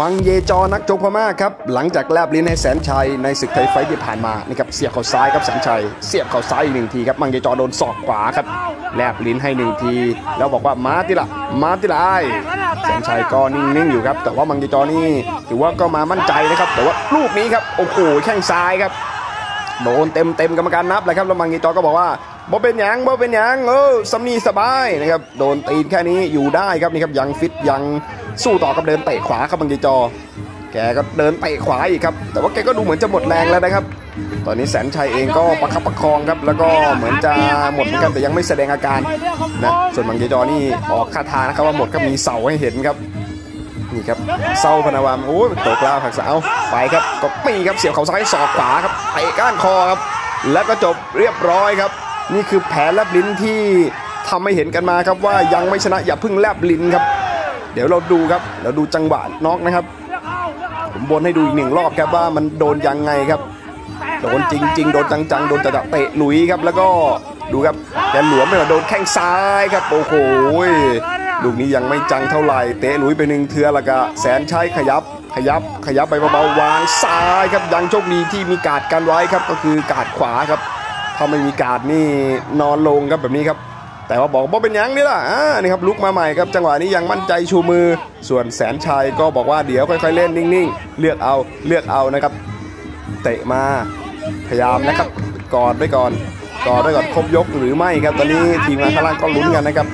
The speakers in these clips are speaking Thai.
มังเยจอนักโจกพม่าครับหลังจากแลบลิ้นให้แสนชัยในศึกไทยไฟที่ผ่านมานี่ครับเสียบเข่าซ้ายครับแสนชัยเสียบเข่าซ้ายอีกหนึ่งทีครับมังเยจอโดนศอกขวาครับแลบลิ้นให้หนึ่งที แล้วบอกว่ามาติละมาติละไอแสนชัยก็นิ่งๆอยู่ครับแต่ว่ามังเยจอนี่ถือว่าก็มามั่นใจนะครับแต่ว่าลูกนี้ครับโอ้โหแข้งซ้ายครับโดนเต็มเต็มๆกรรมการนับเลยครับแล้วมังเยจอก็บอกว่าบ่เป็นหยังบ่เป็นหยังเออสำนีสบายนะครับโดนตีนแค่นี้อยู่ได้ครับนี่ครับยังฟิตยัง สู้ต่อกับเดินเตะขวาครับมังยีจอ แกก็เดินเตะขวาอีกครับ แต่ว่าแกก็ดูเหมือนจะหมดแรงแล้วนะครับ ตอนนี้แสนชัยเองก็ประคับประคองครับ แล้วก็เหมือนจะหมดเหมือนกันแต่ยังไม่แสดงอาการนะ ส่วนมังยีจอนี่ออกคาทานะครับว่าหมดก็มีเสาให้เห็นครับนี่ครับเศร้าพนาวามโอ้ยตกล่าผักสาวไปครับก็มีครับเสียบเขาซ้ายศอกขวาครับเตะก้านคอครับ แล้วก็จบเรียบร้อยครับ นี่คือแผลแลบลิ้นที่ทำให้เห็นกันมาครับว่ายังไม่ชนะอย่าพิ่งแลบลิ้นครับ เดี๋ยวเราดูครับเราดูจังหวะน็อกนะครับ ผมบนให้ดูอีกหนึ่งรอบครับว่ามันโดนยังไงครับ โดนจริง ๆ โดนจังๆ โดนจะเตะหลุยครับ แล้วก็ดูครับแกหลวมไปหน่อยโดนแข้งซ้ายครับโอ้โหลูกนี้ยังไม่จังเท่าไหร่เตะหลุยไปหนึ่งเทือแล้วก็แสนชัยขยับขยับขยับไปเบาๆวางซ้ายครับยังโชคดีที่มีกาดกันไว้ครับก็คือกาดขวาครับถ้าไม่มีกาดนี่นอนลงครับแบบนี้ครับ แต่ว่าบอกว่าเป็นยังนี่ล่ะอ่านี่ครับลุกมาใหม่ครับจังหวะนี้ยังมั่นใจชูมือ ส่วนแสนชัยก็บอกว่าเดี๋ยวค่อยๆเล่นนิ่งๆ เลือกเอาเลือกเอานะครับเตะมาพยายามนะครับกอดไว้ก่อนกอดไว้ก่อนครบยกหรือไม่ครับตอนนี้ทีมงานข้างล่างก็ลุ้นกันนะครับ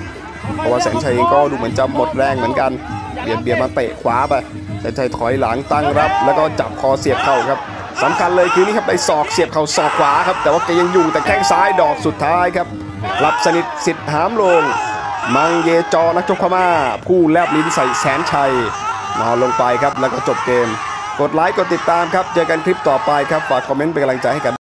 เพราะว่าแสนชัยเองก็ดูเหมือนจะหมดแรงเหมือนกันเบียดเบียดมาเตะขวาไปแสนชัยถอยหลังตั้งรับ แล้วก็จับคอเสียบเข่าครับสำคัญเลยคือนี่ครับได้ศอกเสียบเข่าศอกขวาครับแต่ว่าแกยังอยู่แต่แข้งซ้ายดอกสุดท้ายครับ รับสนิทสิทธิ์หามลง มังเยจอนักชกพม่า ผู้แลบลิ้นใส่แสนชัยนอนลงไปครับแล้วก็จบเกม กดไลค์กดติดตามครับ เจอกันคลิปต่อไปครับ ฝากคอมเมนต์เป็นกำลังใจให้กัน